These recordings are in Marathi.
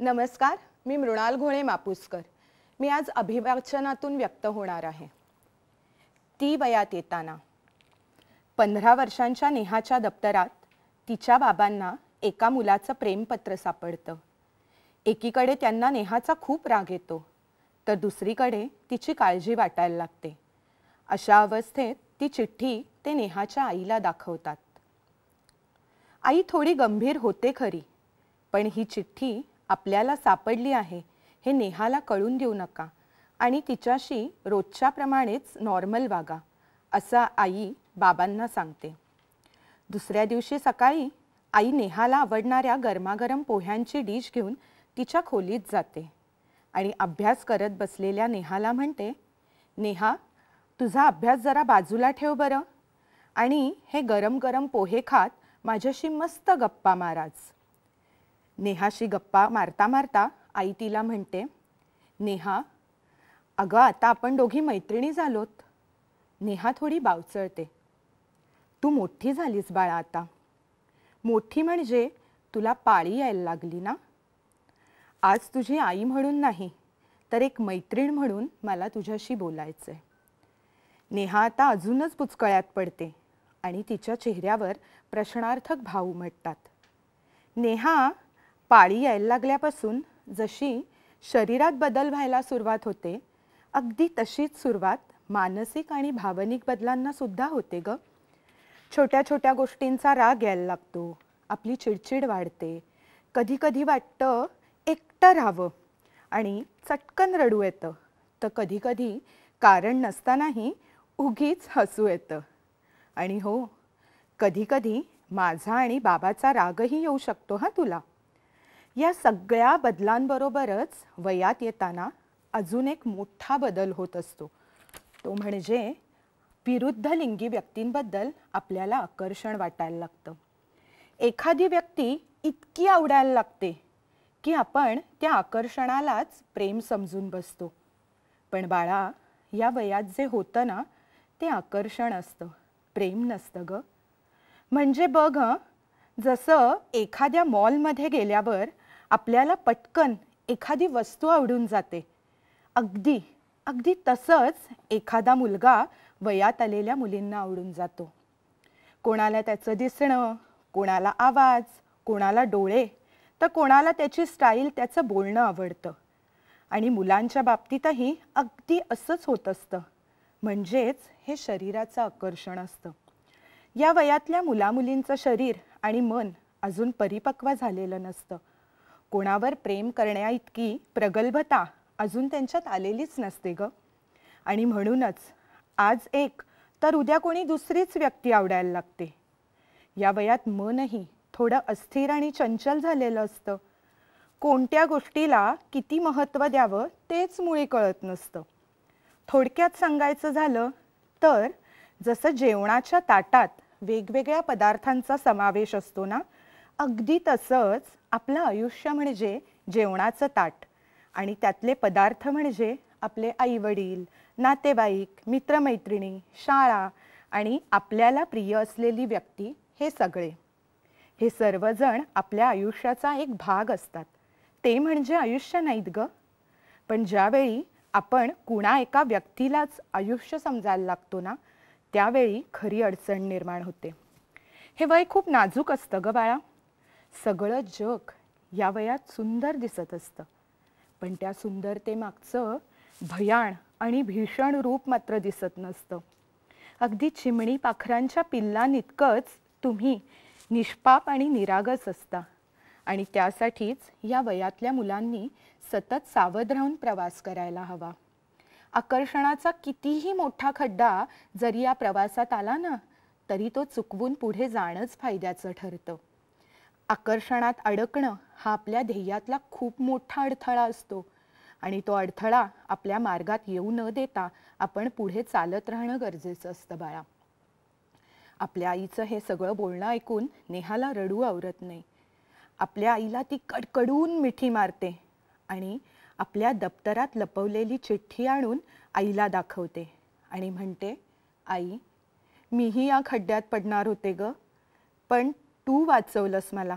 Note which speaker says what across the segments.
Speaker 1: नमस्कार मी मृणाल घोळे मापुसकर. मी आज अभिवाचनातून व्यक्त होणार आहे. ती वयात येताना पंधरा वर्षांच्या नेहाच्या दप्तरात तिच्या बाबांना एका मुलाचं प्रेमपत्र सापडतं. एकीकडे त्यांना नेहाचा खूप राग येतो तर दुसरीकडे तिची काळजी वाटायला लागते. अशा अवस्थेत ती चिठ्ठी ते नेहाच्या आईला दाखवतात. आई थोडी गंभीर होते खरी पण ही चिठ्ठी आपल्याला सापडली आहे हे नेहाला कळून देऊ नका. आणि तिच्याशी रोजच्याप्रमाणेच नॉर्मल वागा असं आई बाबांना सांगते. दुसऱ्या दिवशी सकाळी आई नेहाला आवडणाऱ्या गरमागरम पोह्यांची डिश घेऊन तिच्या खोलीत जाते. आणि अभ्यास करत बसलेल्या नेहाला म्हणते नेहा तुझा अभ्यास जरा बाजूला ठेव बरं. आणि हे गरम गरम पोहे खात माझ्याशी मस्त गप्पा माराज नेहाशी गप्पा मारता मारता आई तिला म्हणते नेहा अगं आता आपण दोघी मैत्रिणी झालोत. नेहा थोडी बावचळते. तू मोठी झालीस बाळा आता. मोठी म्हणजे तुला पाळी यायला लागली ना? आज तुझी आई म्हणून नाही तर एक मैत्रीण म्हणून मला तुझ्याशी बोलायचं आहे नेहा आता अजूनच पुचकळ्यात पडते आणि तिच्या चेहऱ्यावर प्रश्नार्थक भाव उमटतात. नेहा पाळी यायला लागल्यापासून जशी शरीरात बदल व्हायला सुरुवात होते अगदी तशीच सुरुवात मानसिक आणि भावनिक बदलांना सुद्धा होते ग. छोट्या छोट्या गोष्टींचा राग यायला लागतो आपली चिडचिड वाढते. कधी कधी वाटतं एकटं राहावं आणि चटकन रडू येतं. तर कधी कधी कारण नसतानाही उगीच हसू येतं. आणि हो कधीकधी माझा आणि बाबाचा रागही येऊ शकतो हा तुला. या सगळ्या बदलांबरोबरच वयात येताना अजून एक मोठा बदल होत असतो. तो म्हणजे विरुद्ध लिंगी व्यक्तींबद्दल आपल्याला आकर्षण वाटायला लागतं. एखादी व्यक्ती इतकी आवडायला लागते की आपण त्या आकर्षणालाच प्रेम समजून बसतो. पण बाळा या वयात जे होतं ना ते आकर्षण असतं प्रेम नसतं ग. म्हणजे बघ जसं एखाद्या मॉलमध्ये गेल्यावर आपल्याला पटकन एखादी वस्तू आवडून जाते. अगदी अगदी तसंच एखादा मुलगा वयात आलेल्या मुलींना आवडून जातो. कोणाला त्याचं दिसणं कोणाला आवाज कोणाला डोळे तर कोणाला त्याची स्टाईल त्याचं बोलणं आवडतं. आणि मुलांच्या बाबतीतही अगदी असंच होत असतं. म्हणजेच हे शरीराचं आकर्षण असतं. या वयातल्या मुलामुलींचं शरीर आणि मन अजून परिपक्व झालेलं नसतं. कोणावर प्रेम करण्याइतकी प्रगल्भता अजून त्यांच्यात आलेलीच नसते ग. आणि म्हणूनच आज एक तर उद्या कोणी दुसरीच व्यक्ती आवडायला लागते. या वयात मनही थोडं अस्थिर आणि चंचल झालेलं असतं. कोणत्या गोष्टीला किती महत्त्व द्यावं तेच मुळी कळत नसतं. थोडक्यात सांगायचं झालं तर जसं जेवणाच्या ताटात वेगवेगळ्या पदार्थांचा समावेश असतो ना अगदी तसंच आपलं आयुष्य म्हणजे जेवणाचं ताट. आणि त्यातले पदार्थ म्हणजे आपले आईवडील नातेवाईक मित्रमैत्रिणी शाळा आणि आपल्याला प्रिय असलेली व्यक्ती हे सगळे. हे सर्वजण आपल्या आयुष्याचा एक भाग असतात. ते म्हणजे आयुष्य नाहीत ग. पण ज्यावेळी आपण कुणा एका व्यक्तीलाच आयुष्य समजायला लागतो ना त्यावेळी खरी अडचण निर्माण होते. हे वय खूप नाजूक असतं ग बाळा. सगळं जग या वयात सुंदर दिसत असतं. पण त्या सुंदरतेमागचं भयाण आणि भीषण रूप मात्र दिसत नसतं. अगदी चिमणी पाखरांच्या पिल्लांइतकंच तुम्ही निष्पाप आणि निरागस असता. आणि त्यासाठीच या वयातल्या मुलांनी सतत सावध राहून प्रवास करायला हवा. आकर्षणाचा कितीही मोठा खड्डा जरी या प्रवासात आला ना तरी तो चुकवून पुढे जाणंच फायद्याचं ठरतं. आकर्षणात अडकणं हा आपल्या ध्येयातला खूप मोठा अडथळा असतो. आणि तो अडथळा आपल्या मार्गात येऊ न देता आपण पुढे चालत राहणं गरजेचं असतं बाळा. आपल्या आईचं हे सगळं बोलणं ऐकून नेहाला रडू आवरत नाही. आपल्या आईला ती कडकडून मिठी मारते आणि आपल्या दप्तरात लपवलेली चिठ्ठी आणून आईला दाखवते आणि म्हणते आई मीही या खड्ड्यात पडणार होते ग. पण तू वाचवलंस मला.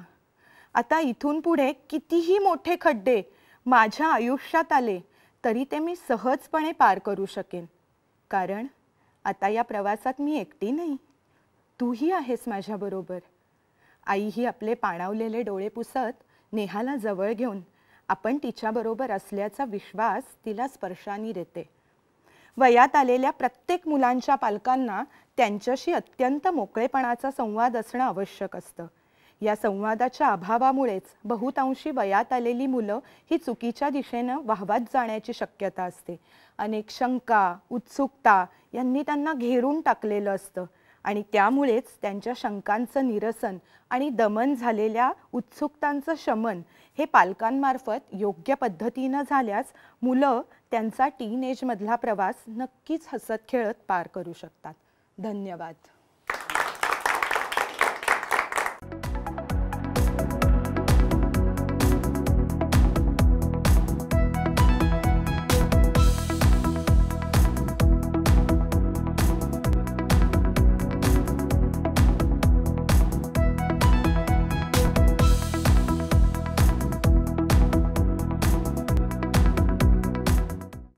Speaker 1: आता इथून पुढे कितीही मोठे खड्डे माझ्या आयुष्यात आले तरी ते मी सहजपणे पार करू शकेन. कारण आता या प्रवासात मी एकटी नाही. तूही आहेस माझ्याबरोबर आईही आपले पाणावलेले डोळे पुसत नेहाला जवळ घेऊन आपण तिच्याबरोबर असल्याचा विश्वास तिला स्पर्शाने देते. वयात आलेल्या प्रत्येक मुलांच्या पालकांना त्यांच्याशी अत्यंत मोकळेपणाचा संवाद असणं आवश्यक असतं. या संवादाच्या अभावामुळेच बहुतांशी वयात आलेली मुलं ही चुकीच्या दिशेनं वाहवात जाण्याची शक्यता असते. अनेक शंका उत्सुकता यांनी त्यांना घेरून टाकलेलं असतं आणि त्यामुळेच त्यांच्या शंकांचं निरसन आणि दमन झालेल्या उत्सुकतांचं शमन हे पालकांमार्फत योग्य पद्धतीनं झाल्यास मुलं त्यांचा टीन एजमधला प्रवास नक्कीच हसत खेळत पार करू शकतात. धन्यवाद.